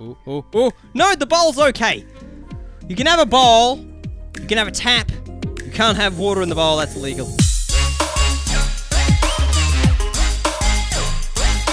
Oh, oh, oh. No, the bowl's okay. You can have a bowl. You can have a tap. You can't have water in the bowl. That's illegal.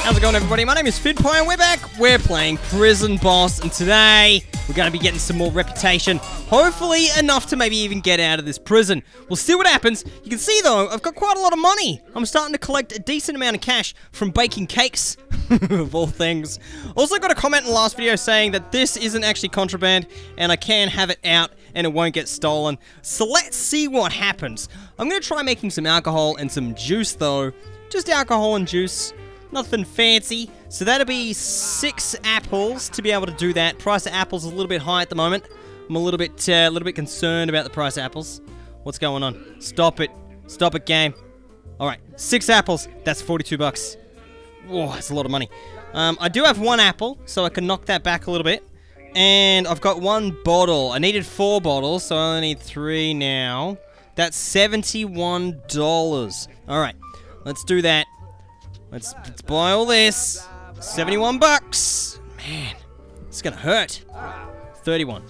How's it going, everybody? My name is Fynnpire, and we're back. We're playing Prison Boss, and today we're going to be getting some more reputation. Hopefully, enough to maybe even get out of this prison. We'll see what happens. You can see, though, I've got quite a lot of money. I'm starting to collect a decent amount of cash from baking cakes, of all things. Also, got a comment in the last video saying that this isn't actually contraband, and I can have it out and it won't get stolen. So let's see what happens. I'm going to try making some alcohol and some juice, though. Just alcohol and juice. Nothing fancy. So that'll be six apples to be able to do that. Price of apples is a little bit high at the moment. I'm a little bit, uh, a little bit concerned about the price of apples. What's going on? Stop it. Stop it, game. All right, six apples. That's 42 bucks. Whoa, that's a lot of money. Um, I do have one apple, so I can knock that back a little bit. And I've got one bottle. I needed four bottles, so I only need three now. That's $71. All right, let's do that. Let's, let's buy all this. 71 bucks. Man, it's gonna hurt. 31.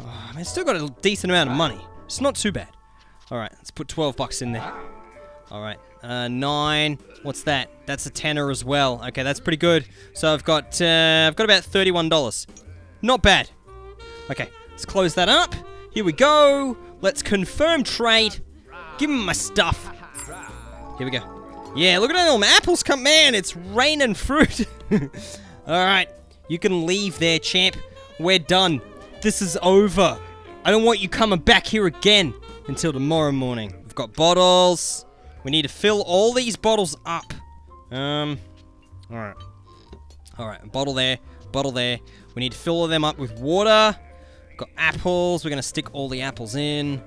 Oh, man, still got a decent amount of money. It's not too bad. All right, let's put 12 bucks in there. All right, uh, nine. What's that? That's a tenner as well. Okay, that's pretty good. So I've got, uh, I've got about $31. Not bad. Okay, let's close that up. Here we go. Let's confirm trade. Give him my stuff. Here we go. Yeah, look at all them apples come, man, it's raining fruit. Alright, you can leave there, champ. We're done. This is over. I don't want you coming back here again until tomorrow morning. We've got bottles. We need to fill all these bottles up. Um, alright. Alright, bottle there, bottle there. We need to fill them up with water. We've got apples. We're going to stick all the apples in.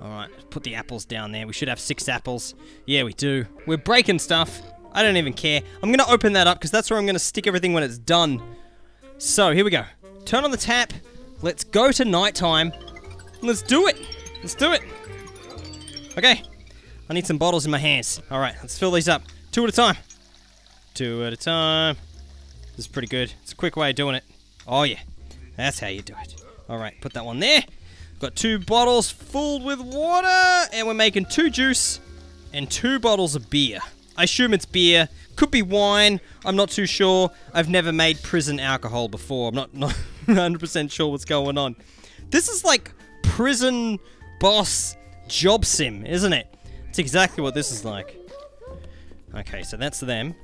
Alright, put the apples down there. We should have six apples. Yeah, we do. We're breaking stuff. I don't even care. I'm going to open that up because that's where I'm going to stick everything when it's done. So, here we go. Turn on the tap. Let's go to nighttime. Let's do it. Let's do it. Okay. I need some bottles in my hands. Alright, let's fill these up. Two at a time. Two at a time. This is pretty good. It's a quick way of doing it. Oh, yeah. That's how you do it. Alright, put that one there. Got two bottles filled with water, and we're making two juice and two bottles of beer. I assume it's beer. Could be wine. I'm not too sure. I've never made prison alcohol before. I'm not, not 100% sure what's going on. This is like prison boss job sim, isn't it? It's exactly what this is like. Okay, so that's them.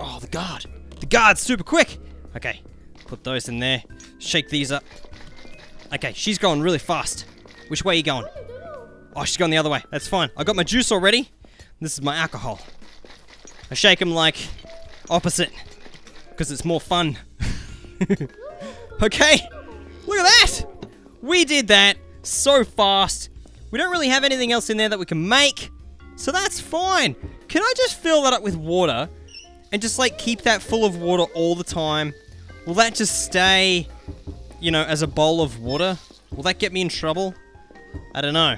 Oh, the guard. The guard's super quick. Okay, put those in there. Shake these up. Okay, she's going really fast. Which way are you going? Oh, she's going the other way. That's fine. I got my juice already. This is my alcohol. I shake them like opposite. Because it's more fun. okay. Look at that. We did that so fast. We don't really have anything else in there that we can make. So that's fine. Can I just fill that up with water? And just like keep that full of water all the time? Will that just stay you know, as a bowl of water? Will that get me in trouble? I don't know.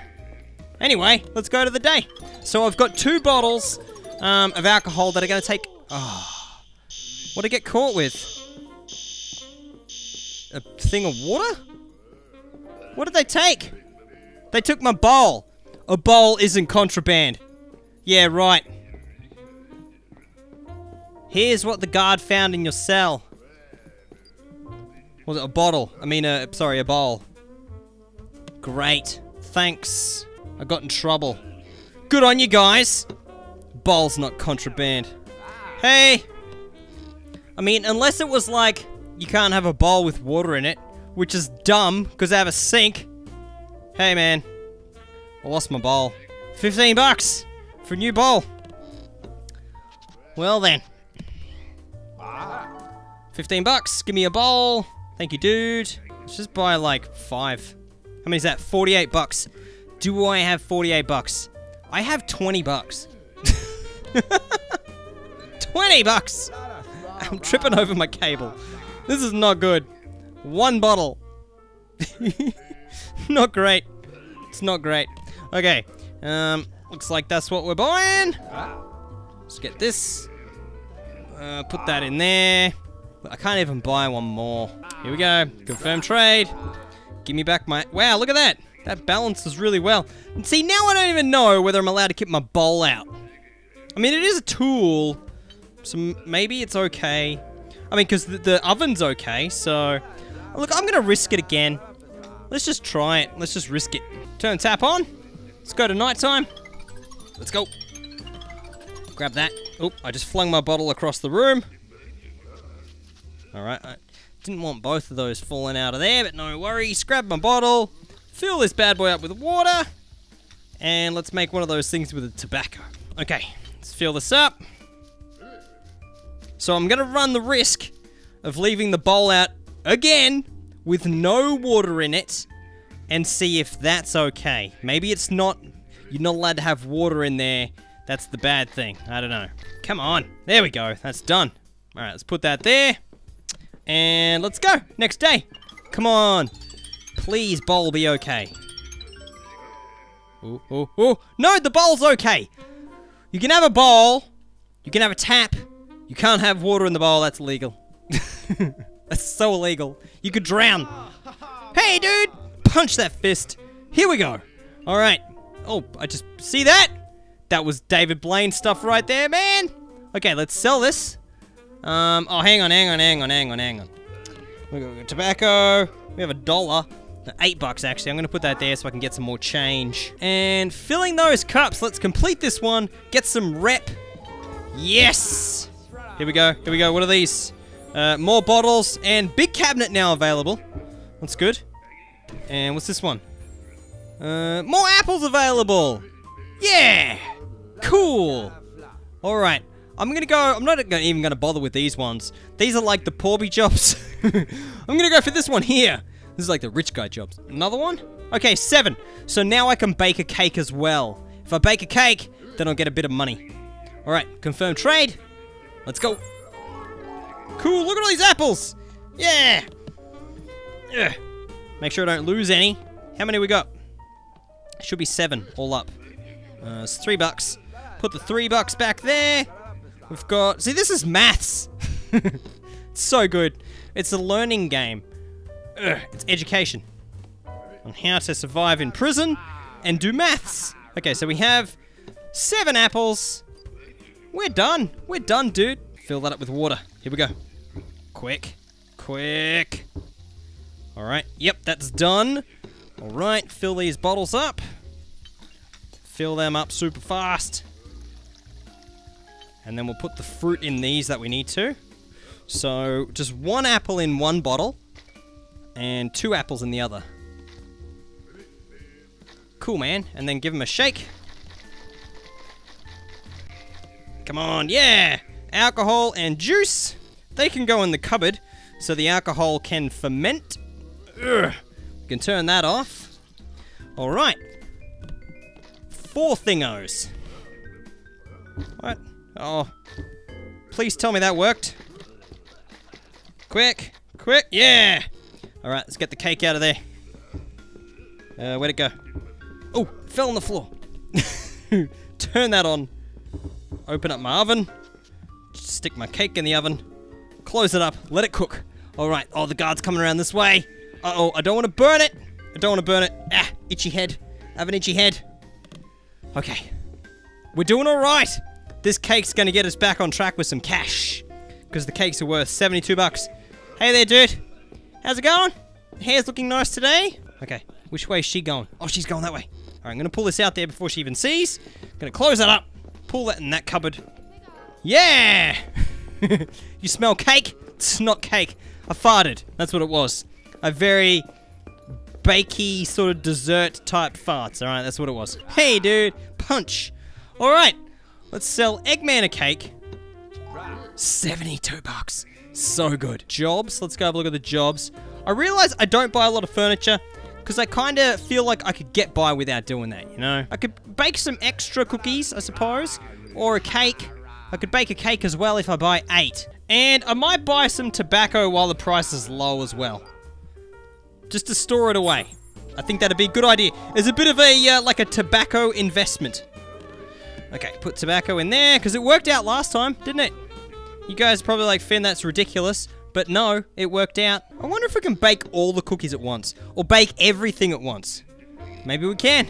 Anyway, let's go to the day. So I've got two bottles um, of alcohol that are going to take... Oh, what did I get caught with? A thing of water? What did they take? They took my bowl. A bowl isn't contraband. Yeah, right. Here's what the guard found in your cell. Was it a bottle? I mean, uh, sorry, a bowl. Great. Thanks. I got in trouble. Good on you guys. Bowl's not contraband. Hey! I mean, unless it was like, you can't have a bowl with water in it, which is dumb, because I have a sink. Hey, man. I lost my bowl. 15 bucks for a new bowl. Well then. 15 bucks, give me a bowl. Thank you, dude. Let's just buy like five. How many is that? 48 bucks. Do I have 48 bucks? I have 20 bucks. 20 bucks! I'm tripping over my cable. This is not good. One bottle. not great. It's not great. Okay. Um, looks like that's what we're buying. Let's get this. Uh, put that in there. I can't even buy one more. Here we go. Confirm trade. Give me back my... Wow, look at that. That balances really well. And see, now I don't even know whether I'm allowed to keep my bowl out. I mean, it is a tool, so maybe it's okay. I mean, because the, the oven's okay, so... Look, I'm going to risk it again. Let's just try it. Let's just risk it. Turn tap on. Let's go to nighttime. Let's go. Grab that. Oh, I just flung my bottle across the room. Alright, I didn't want both of those falling out of there, but no worries. Grab my bottle, fill this bad boy up with water, and let's make one of those things with the tobacco. Okay, let's fill this up. So I'm going to run the risk of leaving the bowl out again with no water in it and see if that's okay. Maybe it's not, you're not allowed to have water in there. That's the bad thing. I don't know. Come on. There we go. That's done. All right, let's put that there. And let's go. Next day. Come on. Please, bowl be okay. Ooh, ooh, ooh. No, the bowl's okay. You can have a bowl. You can have a tap. You can't have water in the bowl. That's illegal. That's so illegal. You could drown. Hey, dude. Punch that fist. Here we go. All right. Oh, I just see that? That was David Blaine stuff right there, man. Okay, let's sell this. Um, oh, hang on, hang on, hang on, hang on, hang on. We got tobacco. We have a dollar. Eight bucks, actually. I'm going to put that there so I can get some more change. And filling those cups. Let's complete this one. Get some rep. Yes! Here we go. Here we go. What are these? Uh, more bottles and big cabinet now available. That's good. And what's this one? Uh, more apples available. Yeah! Cool. All I'm gonna go, I'm not even gonna bother with these ones. These are like the Porby jobs. I'm gonna go for this one here. This is like the rich guy jobs. Another one? Okay, seven. So now I can bake a cake as well. If I bake a cake, then I'll get a bit of money. All right, confirm trade. Let's go. Cool, look at all these apples. Yeah. Ugh. Make sure I don't lose any. How many we got? Should be seven all up. Uh, it's three bucks. Put the three bucks back there. We've got... See, this is maths. it's so good. It's a learning game. Ugh, it's education. On how to survive in prison and do maths. Okay, so we have seven apples. We're done. We're done, dude. Fill that up with water. Here we go. Quick. Quick. Alright, yep, that's done. Alright, fill these bottles up. Fill them up super fast. And then we'll put the fruit in these that we need to. So, just one apple in one bottle. And two apples in the other. Cool, man. And then give them a shake. Come on, yeah! Alcohol and juice. They can go in the cupboard, so the alcohol can ferment. Ugh. You can turn that off. Alright. Four thingos. What? Oh. Please tell me that worked. Quick. Quick. Yeah. Alright, let's get the cake out of there. Uh, where'd it go? Oh, fell on the floor. Turn that on. Open up my oven. Stick my cake in the oven. Close it up. Let it cook. Alright. Oh, the guard's coming around this way. Uh-oh, I don't want to burn it. I don't want to burn it. Ah, itchy head. I have an itchy head. Okay. We're doing alright. This cake's gonna get us back on track with some cash. Because the cakes are worth 72 bucks. Hey there, dude. How's it going? Hair's looking nice today. Okay, which way is she going? Oh, she's going that way. Alright, I'm gonna pull this out there before she even sees. Gonna close that up. Pull that in that cupboard. Yeah! you smell cake? It's not cake. I farted. That's what it was. A very bakey sort of dessert type farts. Alright, that's what it was. Hey, dude. Punch. Alright. Let's sell Eggman a cake. 72 bucks. So good. Jobs. Let's go have a look at the jobs. I realize I don't buy a lot of furniture because I kind of feel like I could get by without doing that, you know? I could bake some extra cookies, I suppose, or a cake. I could bake a cake as well if I buy eight. And I might buy some tobacco while the price is low as well. Just to store it away. I think that'd be a good idea. It's a bit of a, uh, like a tobacco investment. Okay, put tobacco in there, because it worked out last time, didn't it? You guys probably like, Finn, that's ridiculous. But no, it worked out. I wonder if we can bake all the cookies at once. Or bake everything at once. Maybe we can.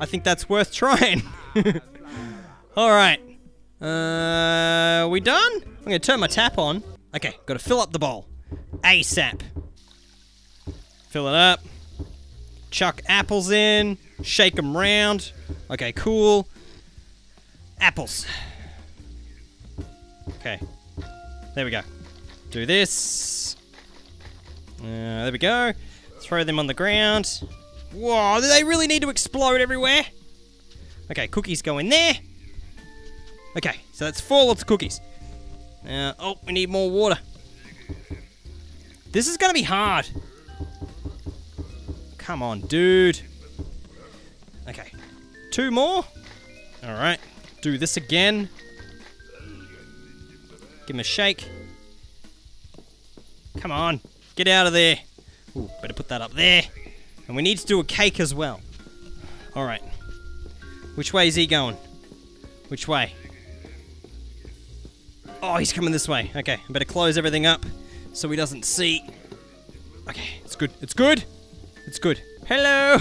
I think that's worth trying. Alright. Uh, we done? I'm gonna turn my tap on. Okay, gotta fill up the bowl. ASAP. Fill it up. Chuck apples in. Shake them round. Okay, cool. Apples. Okay. There we go. Do this. Uh, there we go. Throw them on the ground. Whoa, do they really need to explode everywhere? Okay, cookies go in there. Okay, so that's four lots of cookies. Uh, oh, we need more water. This is gonna be hard. Come on, dude. Okay, two more. All right, do this again. Give him a shake. Come on, get out of there. Ooh, better put that up there. And we need to do a cake as well. All right. Which way is he going? Which way? Oh, he's coming this way. Okay, I better close everything up so he doesn't see. Okay, it's good. It's good. It's good. Hello.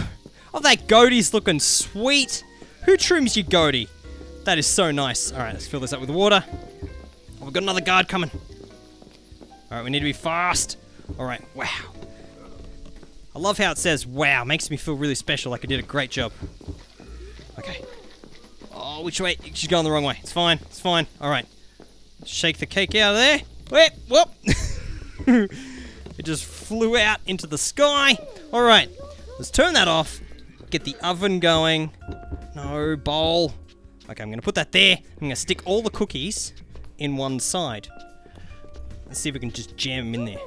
Oh, that goatee's looking sweet. Who trims your goatee? That is so nice. All right, let's fill this up with water. Oh, we've got another guard coming. All right, we need to be fast. All right, wow. I love how it says wow. Makes me feel really special, like I did a great job. Okay. Oh, which way? She's going the wrong way. It's fine. It's fine. All right. Shake the cake out of there. Wait, whoop. it just flew out into the sky. All right. Let's turn that off. Get the oven going. No, bowl. Okay, I'm going to put that there. I'm going to stick all the cookies in one side. Let's see if we can just jam them in there.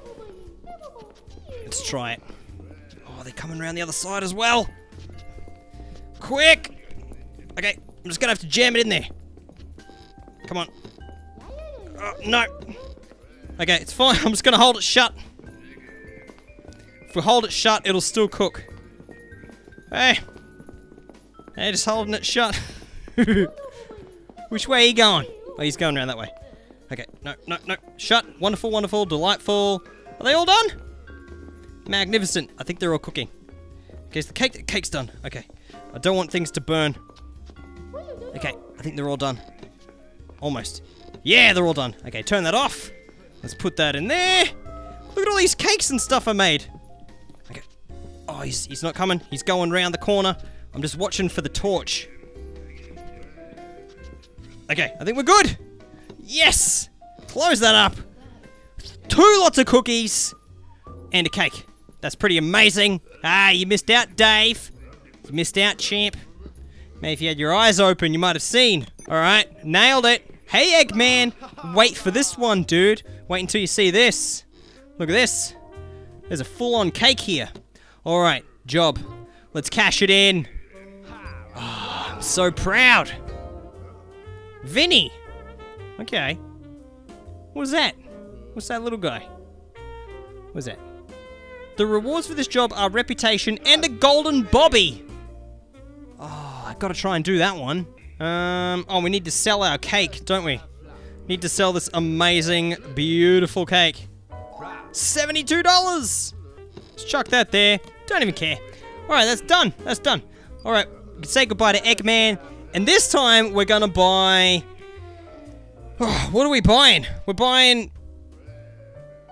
Let's try it. Oh, they're coming around the other side as well. Quick! Okay, I'm just gonna have to jam it in there. Come on. Oh, no. Okay, it's fine. I'm just gonna hold it shut. If we hold it shut, it'll still cook. Hey. Hey, just holding it shut. Which way are you going? Oh, he's going around that way. Okay, no, no, no. Shut. Wonderful, wonderful, delightful. Are they all done? Magnificent. I think they're all cooking. Okay, so the cake, cake's done. Okay. I don't want things to burn. Okay, I think they're all done. Almost. Yeah, they're all done. Okay, turn that off. Let's put that in there. Look at all these cakes and stuff I made. Okay. Oh, he's, he's not coming. He's going round the corner. I'm just watching for the torch. Okay, I think we're good. Yes! Close that up. Two lots of cookies and a cake. That's pretty amazing. Ah, you missed out, Dave. You missed out, champ. Maybe if you had your eyes open, you might have seen. Alright, nailed it. Hey, Eggman. Wait for this one, dude. Wait until you see this. Look at this. There's a full-on cake here. Alright, job. Let's cash it in. Oh, I'm so proud. Vinny. Okay. What's that? What's that little guy? What's that? The rewards for this job are reputation and a golden bobby. Oh, I gotta try and do that one. Um, oh, we need to sell our cake, don't we? Need to sell this amazing, beautiful cake. $72! Let's chuck that there. Don't even care. Alright, that's done. That's done. Alright, say goodbye to Eggman. And this time, we're gonna buy... Oh, what are we buying? We're buying...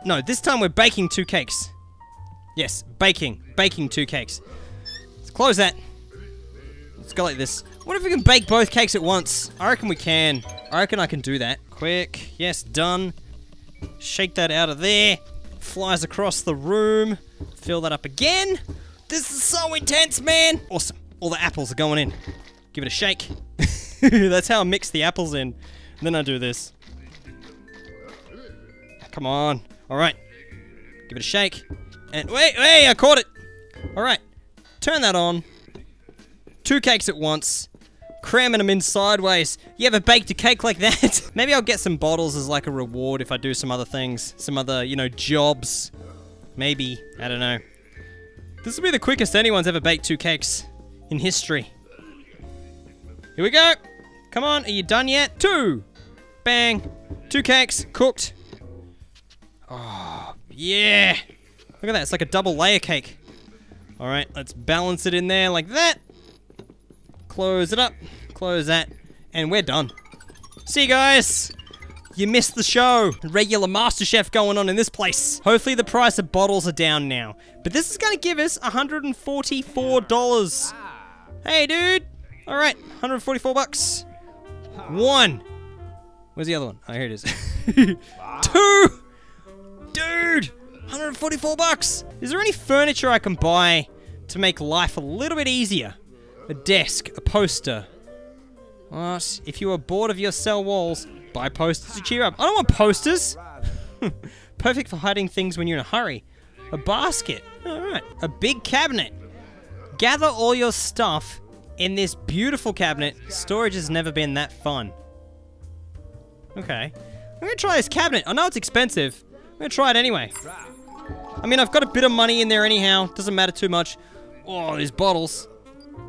No, this time we're baking two cakes. Yes, baking. Baking two cakes. Let's close that. Let's go like this. What if we can bake both cakes at once? I reckon we can. I reckon I can do that. Quick. Yes, done. Shake that out of there. Flies across the room. Fill that up again. This is so intense, man. Awesome. All the apples are going in. Give it a shake. That's how I mix the apples in. And then I do this. Come on. All right. Give it a shake. And wait, wait, I caught it. All right. Turn that on. Two cakes at once. Cramming them in sideways. You ever baked a cake like that? Maybe I'll get some bottles as like a reward if I do some other things. Some other, you know, jobs. Maybe. I don't know. This will be the quickest anyone's ever baked two cakes in history. Here we go. Come on, are you done yet? Two. Bang. Two cakes, cooked. Oh, yeah. Look at that. It's like a double layer cake. All right, let's balance it in there like that. Close it up. Close that. And we're done. See you guys. You missed the show. Regular MasterChef going on in this place. Hopefully the price of bottles are down now. But this is going to give us $144. Hey, dude. All right, 144 bucks. One. Where's the other one? Oh, here it is. Two. Dude, 144 bucks. Is there any furniture I can buy to make life a little bit easier? A desk, a poster. What? If you are bored of your cell walls, buy posters to cheer up. I don't want posters. Perfect for hiding things when you're in a hurry. A basket. Alright. A big cabinet. Gather all your stuff in this beautiful cabinet. Storage has never been that fun. Okay. I'm gonna try this cabinet. I know it's expensive. I'm gonna try it anyway. I mean, I've got a bit of money in there anyhow. Doesn't matter too much. Oh, there's bottles.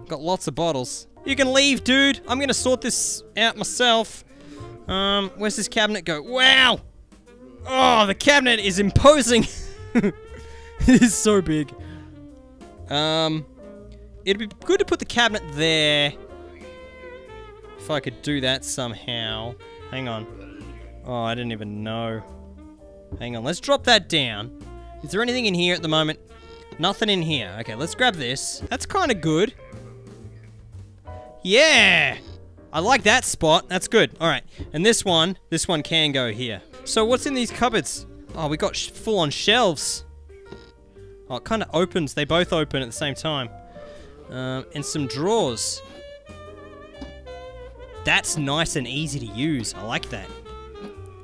Got lots of bottles. You can leave, dude. I'm gonna sort this out myself. Um, where's this cabinet go? Wow! Oh, the cabinet is imposing. it is so big. Um, it'd be good to put the cabinet there. If I could do that somehow. Hang on. Oh, I didn't even know. Hang on, let's drop that down. Is there anything in here at the moment? Nothing in here. Okay, let's grab this. That's kind of good. Yeah! I like that spot. That's good. All right. And this one, this one can go here. So what's in these cupboards? Oh, we got full-on shelves. Oh, it kind of opens. They both open at the same time. Um, and some drawers. That's nice and easy to use. I like that.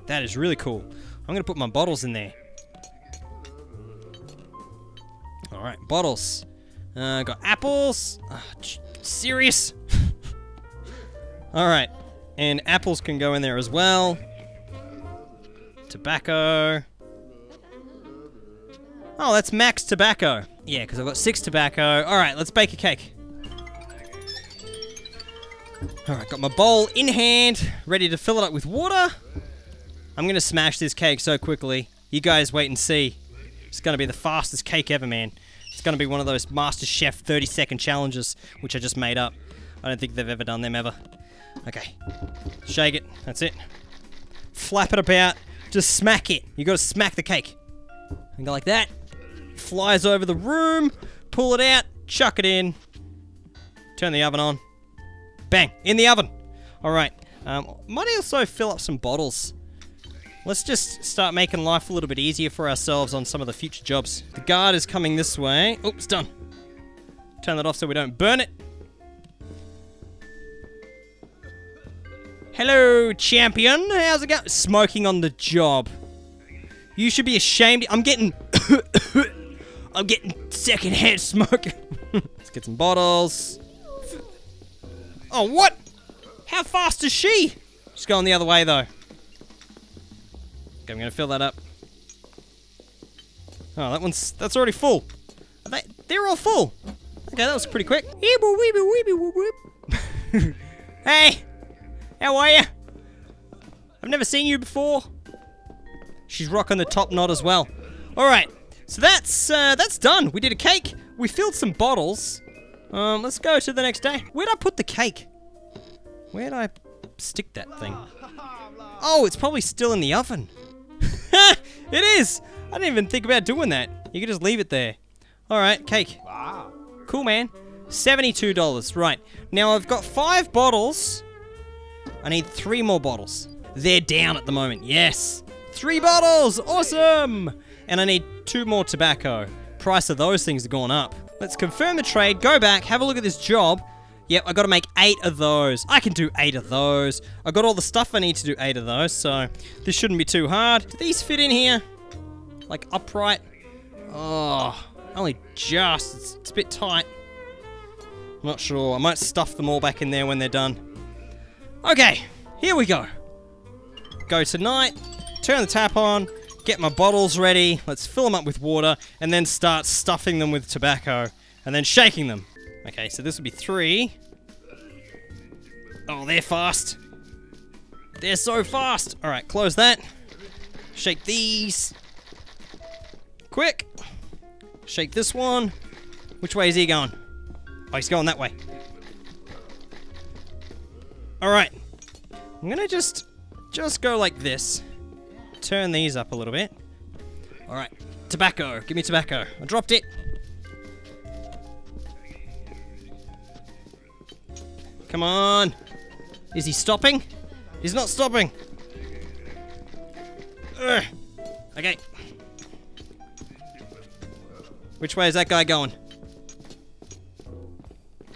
That is really cool. I'm going to put my bottles in there. Alright, bottles. Uh, got apples. Uh, serious? Alright. And apples can go in there as well. Tobacco. Oh, that's max tobacco. Yeah, because I've got six tobacco. Alright, let's bake a cake. Alright, got my bowl in hand, ready to fill it up with water. I'm gonna smash this cake so quickly. You guys wait and see. It's gonna be the fastest cake ever, man. It's gonna be one of those Master Chef 30 second challenges, which I just made up. I don't think they've ever done them ever. Okay. Shake it. That's it. Flap it about. Just smack it. You gotta smack the cake. And go like that. Flies over the room. Pull it out. Chuck it in. Turn the oven on. Bang. In the oven. Alright. Um, might also fill up some bottles. Let's just start making life a little bit easier for ourselves on some of the future jobs. The guard is coming this way. Oops, done. Turn that off so we don't burn it. Hello, champion. How's it going? Smoking on the job. You should be ashamed. I'm getting... I'm getting secondhand smoke. Let's get some bottles. Oh, what? How fast is she? She's going the other way, though. Okay, I'm gonna fill that up. Oh, that one's... That's already full. They, they're all full. Okay, that was pretty quick. hey! How are you? I've never seen you before. She's rocking the top knot as well. All right, so that's uh, that's done. We did a cake. We filled some bottles. Um, let's go to the next day. Where'd I put the cake? Where'd I stick that thing? Oh, it's probably still in the oven. it is. I didn't even think about doing that. You could just leave it there. All right, cake. Cool, man. $72. Right. Now I've got five bottles. I need three more bottles. They're down at the moment. Yes. Three bottles. Awesome. And I need two more tobacco. Price of those things have gone up. Let's confirm the trade. Go back. Have a look at this job. Yep, I got to make eight of those. I can do eight of those. I got all the stuff I need to do eight of those, so this shouldn't be too hard. Do these fit in here? Like upright? Oh, only just. It's, it's a bit tight. I'm not sure. I might stuff them all back in there when they're done. Okay, here we go. Go tonight, turn the tap on, get my bottles ready, let's fill them up with water, and then start stuffing them with tobacco, and then shaking them. Okay, so this will be three. Oh, they're fast. They're so fast. All right, close that. Shake these. Quick! Shake this one. Which way is he going? Oh, he's going that way. Alright. I'm gonna just... Just go like this. Turn these up a little bit. Alright. Tobacco. Give me tobacco. I dropped it. Come on. Is he stopping? He's not stopping. Ugh. Okay. Which way is that guy going?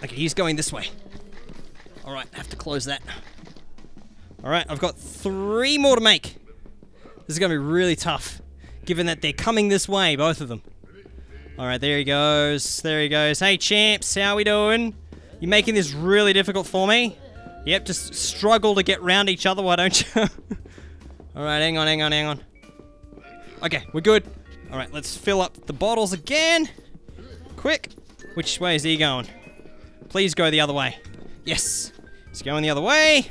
Okay, he's going this way. Alright, have to close that. Alright, I've got three more to make. This is going to be really tough, given that they're coming this way, both of them. Alright, there he goes. There he goes. Hey, champs, how are we doing? You're making this really difficult for me? Yep, just struggle to get round each other, why don't you? Alright, hang on, hang on, hang on. Okay, we're good. Alright, let's fill up the bottles again. Quick. Which way is he going? Please go the other way. Yes. He's going the other way.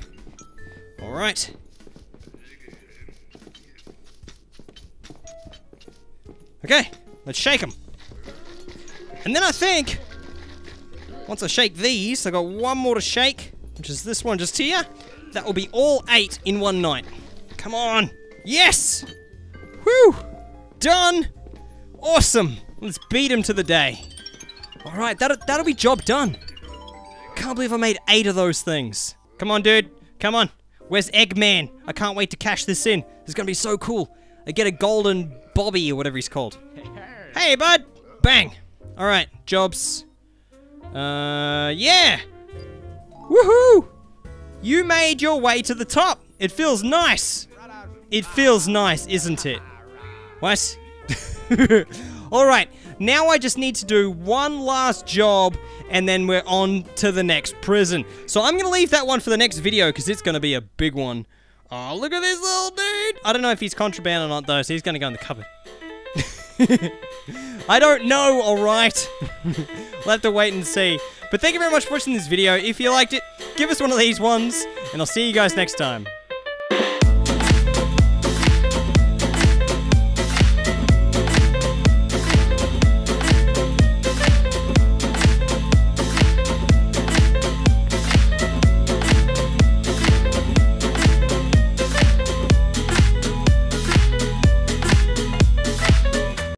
Alright. Okay, let's shake them. And then I think, once I shake these, I got one more to shake, which is this one just here. That will be all eight in one night. Come on. Yes! Whew! Done! Awesome! Let's beat him to the day. Alright, that'll, that'll be job done. Can't believe I made eight of those things. Come on, dude. Come on. Where's Eggman? I can't wait to cash this in. This is gonna be so cool. I get a golden Bobby or whatever he's called. Hey, bud! Bang! Alright, jobs. Uh, yeah! Woohoo! You made your way to the top. It feels nice. It feels nice, isn't it? What? Alright, now I just need to do one last job and then we're on to the next prison. So I'm going to leave that one for the next video because it's going to be a big one. Oh, look at this little dude. I don't know if he's contraband or not though, so he's going to go in the cupboard. I don't know, alright? we'll have to wait and see. But thank you very much for watching this video. If you liked it, give us one of these ones, and I'll see you guys next time.